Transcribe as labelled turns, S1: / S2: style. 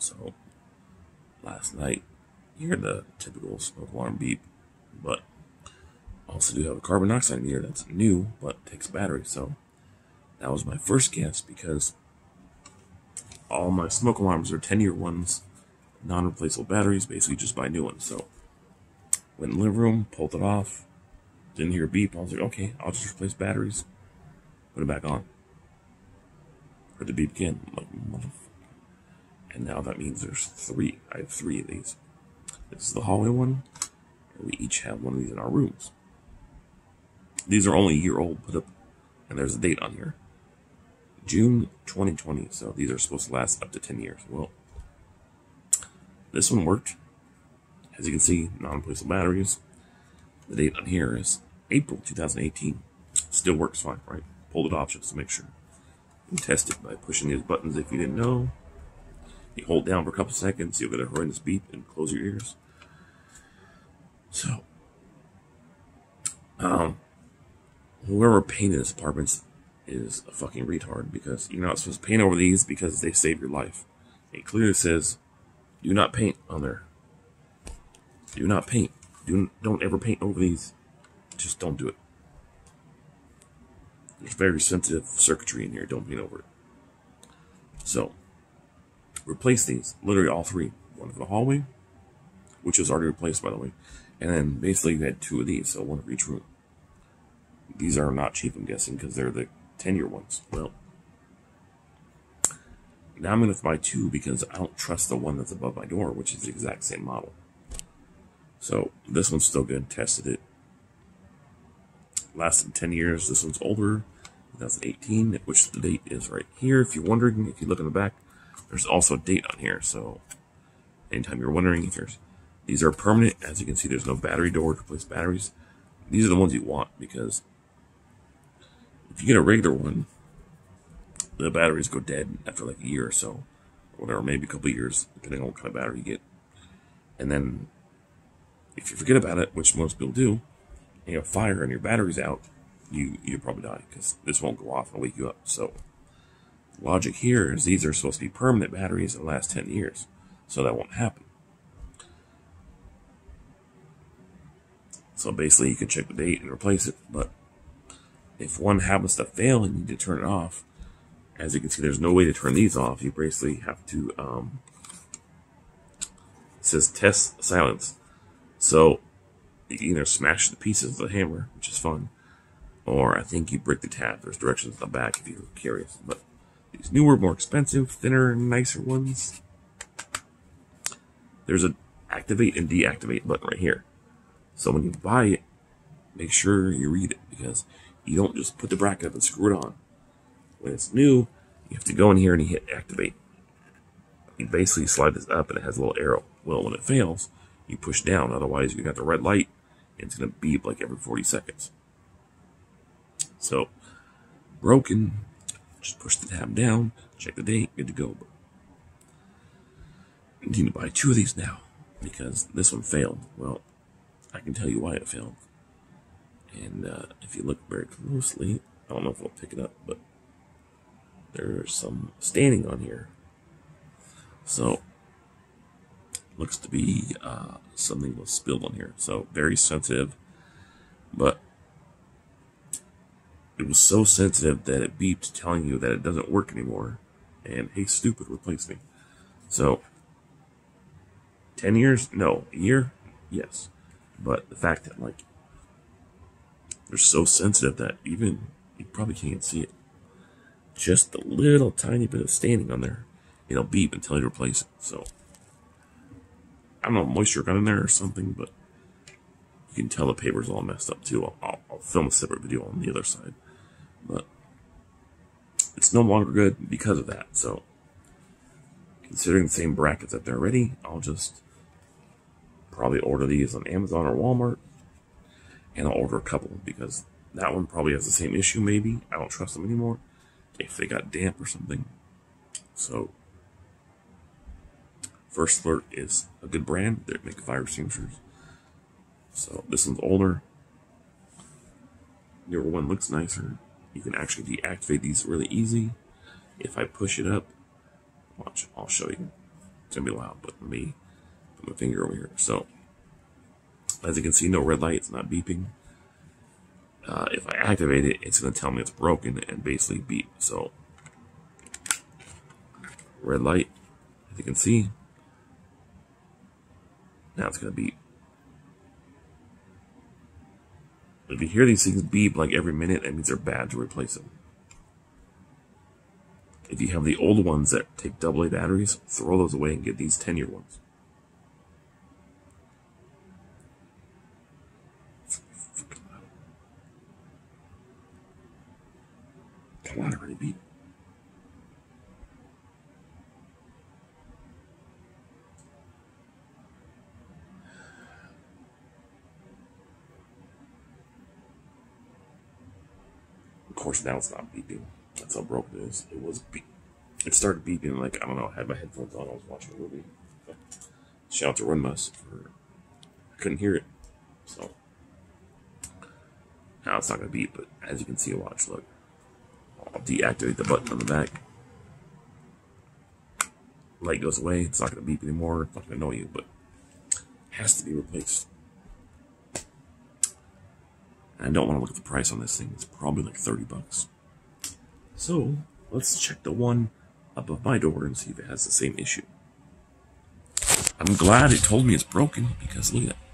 S1: So last night, you hear the typical smoke alarm beep, but also do have a carbon dioxide meter that's new but takes battery. So that was my first guess because all my smoke alarms are 10 year ones, non replaceable batteries, basically just buy new ones. So went in the living room, pulled it off, didn't hear a beep. I was like, okay, I'll just replace batteries, put it back on. Heard the beep again. I'm like, motherfucker. And now that means there's three. I have three of these. This is the hallway one, and we each have one of these in our rooms. These are only a year old, put up, and there's a date on here. June 2020, so these are supposed to last up to 10 years. Well, this one worked. As you can see, non-replaceable batteries. The date on here is April 2018. Still works fine, right? Pulled it off just to make sure. You test it by pushing these buttons if you didn't know. You hold down for a couple seconds, you'll get a horrendous beep and close your ears. So, um, whoever painted this apartment is a fucking retard because you're not supposed to paint over these because they save your life. It clearly says, do not paint on there. Do not paint. Do, don't ever paint over these. Just don't do it. There's very sensitive circuitry in here. Don't paint over it. So, replace these. Literally all three. One for the hallway, which was already replaced, by the way. And then basically you had two of these, so one for each room. These are not cheap, I'm guessing, because they're the 10 year ones. Well, now I'm going to buy two because I don't trust the one that's above my door, which is the exact same model. So this one's still good. Tested it. Lasted 10 years. This one's older. 2018, which the date is right here. If you're wondering, if you look in the back, there's also a date on here. So anytime you're wondering if these are permanent. As you can see, there's no battery door to replace batteries. These are the ones you want because if you get a regular one, the batteries go dead after like a year or so, or whatever, maybe a couple years, depending on what kind of battery you get. And then if you forget about it, which most people do, you have fire and your battery's out, you you probably die because this won't go off and wake you up. So logic here is these are supposed to be permanent batteries that last 10 years, so that won't happen. So basically, you can check the date and replace it, but if one happens to fail and you need to turn it off, as you can see, there's no way to turn these off. You basically have to, um, it says test silence. So you either smash the pieces of the hammer, which is fun, or I think you break the tab. There's directions on the back if you're curious. But these newer, more expensive, thinner, nicer ones, there's an activate and deactivate button right here. So when you buy it, make sure you read it because you don't just put the bracket up and screw it on. When it's new, you have to go in here and you hit activate. You basically slide this up and it has a little arrow. Well, when it fails, you push down. Otherwise, you got the red light and it's going to beep like every 40 seconds. So, broken. Just push the tab down, check the date, good to go. I need to buy two of these now because this one failed. Well, I can tell you why it failed. And uh, if you look very closely, I don't know if I'll pick it up, but there's some staining on here. So, looks to be uh, something was spilled on here. So, very sensitive, but it was so sensitive that it beeped telling you that it doesn't work anymore. And, hey, stupid, replace me. So, 10 years? No. A year? Yes. But the fact that, like, they're so sensitive that even you probably can't see it. Just a little tiny bit of standing on there. It'll beep until you replace it. So, I don't know, moisture got in there or something, but you can tell the paper's all messed up too. I'll, I'll, I'll film a separate video on the other side. But it's no longer good because of that. So, considering the same brackets that they're ready, I'll just probably order these on Amazon or Walmart. And I'll order a couple because that one probably has the same issue, maybe. I don't trust them anymore if they got damp or something. So, First Alert is a good brand. They make fire extinguishers. So, this one's older. Newer one looks nicer. You can actually deactivate these really easy. If I push it up, watch, I'll show you. It's gonna be loud, but me put my finger over here. So, as you can see, no red light. It's not beeping. Uh, if I activate it, it's gonna tell me it's broken and basically beep. So, red light, as you can see, now it's gonna beep. If you hear these things beep like every minute, that means they're bad to replace them. If you have the old ones that take AA batteries, throw those away and get these 10 year ones. Come on, already beep. Course, now it's not beeping. That's how broken it is. It was beep. It started beeping like I don't know. I had my headphones on. I was watching a movie. Shout out to Runmus for I couldn't hear it. So now it's not gonna beep, but as you can see, watch. Look, I'll deactivate the button on the back. Light goes away. It's not gonna beep anymore. It's not gonna annoy you, but has to be replaced. I don't want to look at the price on this thing. It's probably like 30 bucks. So let's check the one above my door and see if it has the same issue. I'm glad it told me it's broken because look at that.